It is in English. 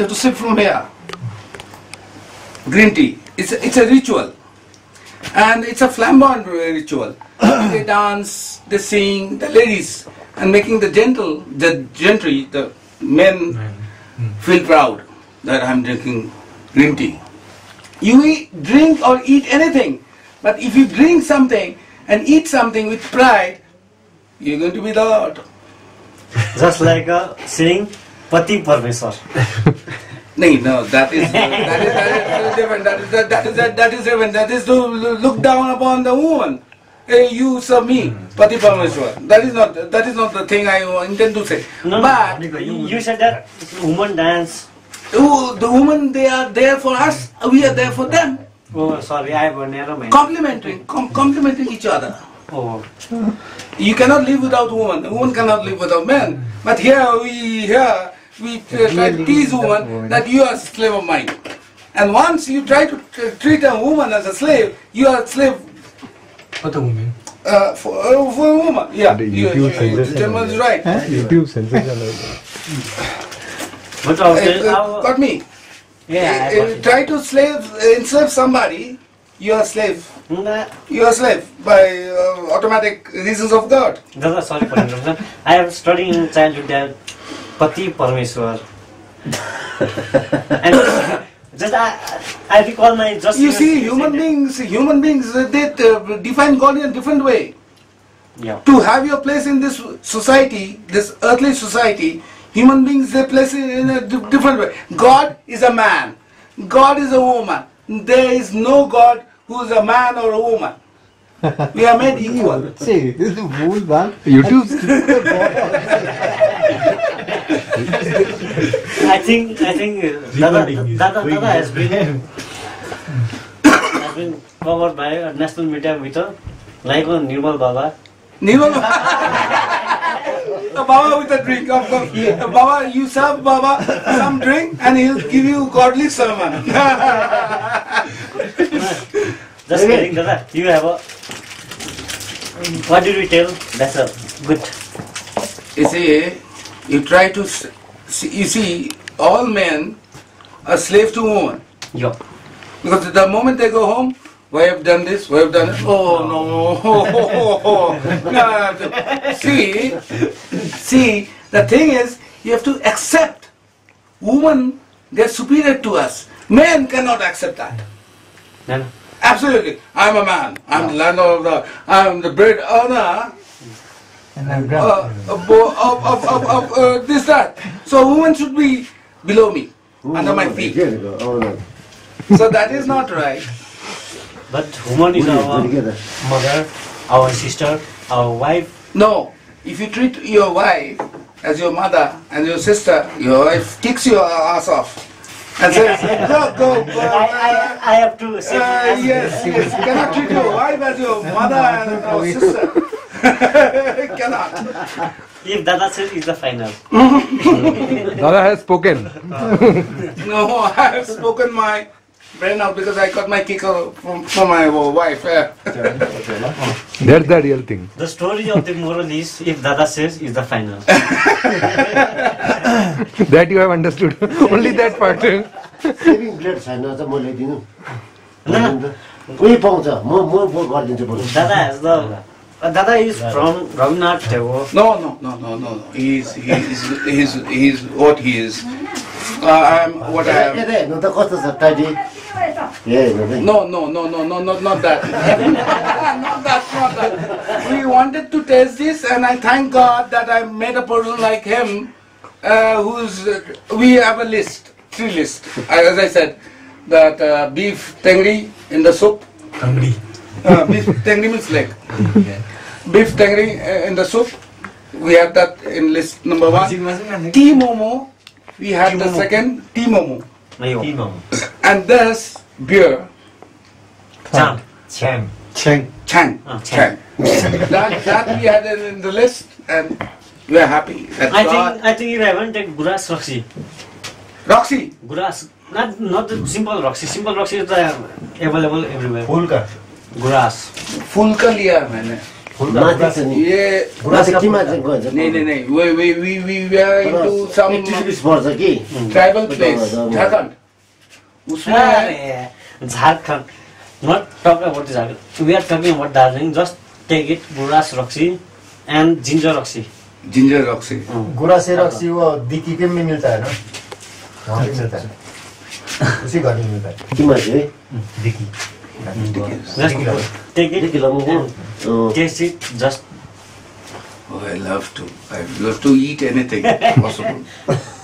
You have to sip from here. Green tea. It's a, it's a ritual. And it's a flamboyant ritual. they dance, they sing, the ladies, and making the gentle, the gentry, the men hmm. feel proud that I'm drinking green tea. You eat, drink or eat anything, but if you drink something and eat something with pride, you're going to be the Lord. Just like uh, a saying, Pati Parmeshwar. No, no, that is that is, that is, that is different. That is that, that is that, that is different. That is to look down upon the woman. Hey, you serve me, Pati Parameshwar. That is not that is not the thing I intend to say. No, but you said that woman dance. oh, the women they are there for us. We are there for them. Oh, sorry, I have a narrow mind. Complimenting, com- complimenting each other. Oh, You cannot live without woman. A woman cannot live without man. But here we here we uh, try to tease woman that you are slave of mine. And once you try to t- treat a woman as a slave, you are a slave What a woman. uh, for, uh, for a woman. Yeah, The you, YouTube you, you, sensation gentleman is right. YouTube sensation. but Uh, uh, uh, got me. yeah, I Uh, uh, try to slave enslave somebody. You are a slave. Nah, You are a slave by uh, automatic reasons of God. Dada, sorry for interruption. I have studied in childhood that Pati Parmeshwar. and just I, I recall my just. You see, said human that- beings, human beings, uh, they uh, define God in a different way. Yeah. To have your place in this society, this earthly society, human beings they place it in a di- different way. God is a man. God is a woman. There is no God who is a man or a woman. We are made equal. See, this is भूल भाल YouTube. I think I think uh, Dada, Dada, Dada has been has been covered by a national media with a like a Nirmal Baba. Nirmal Baba with a drink. Of course. A Baba, you serve Baba some drink and he'll give you godly sermon. Just kidding, Dada. You have a. What did we tell? That's a good. You see, you try to, see, you see, all men are slave to woman. Yeah. Because the moment they go home, why have done this, why have done it? Oh no, no, no. See, see, the thing is, you have to accept woman gets superior to us. Men cannot accept that. Then Absolutely. I'm a man. I'm the landlord of the, I'm the bread earner. And I'm uh, of, of, of, of, of uh, this, that. So women should be below me, under my feet. So that is not right. But woman is our mother, our sister, our wife. No, if you treat your wife as your mother and your sister, your wife kicks your ass off and says, go, go, go. I, I, I have to say Uh, yes, yes. You cannot treat your wife as your mother and or sister. cannot. if Dada says it's the final. Dada has spoken. No, I have spoken my brain out because I got my kick out from, from my wife. yeah. That's the real thing. The story of the moral is if Dada says it's the final. That you have understood. Only that part. Shaving blade छैन त म ल्याइदिनु उही पाउँछ म म म गरिदिन्छु बरु uh, Dada is from Ramnath Tagore. No, no, no, no, no, no. He's, he's, he's, he's what he is. Uh, I'm what I am. No, the cost is a tidy. Yeah, no, no, no, no, no, no, not that. not that, not that. We wanted to test this, and I thank God that I met a person like him, uh, who's. Uh, we have a list, three list. As I said, that uh, beef tengri in the soup. Tengri. Uh, beef tangri means leg. Yeah. Beef tangri uh, in the soup. We have that in list number one. Tea momo. We have the second tea momo. And this beer. Chang. Chang. Chang. Ah, chang. Chang. that, that we had it in the list and we are happy. That's I God. think I think you haven't taken Guras Raksi. Raksi? Guras. Not, not the simple Raksi. Simple Raksi is available everywhere. Full car. Grass. फूल का लिया मैंने। ये नहीं नहीं नहीं we we we we we to some की? Tribal place Jharkhand उसमें Jharkhand not talk about Jharkhand. We are talking about Darjeeling just take it gurans raksi and ginger रक्सी जिन्जर रक्सी गुरास रक्सी वो दिकी के में मिलता है ना वहाँ मिलता है उसी घर में मिलता है दिकी। Just take it, and taste it, just. Oh, I love to. I love to eat anything possible.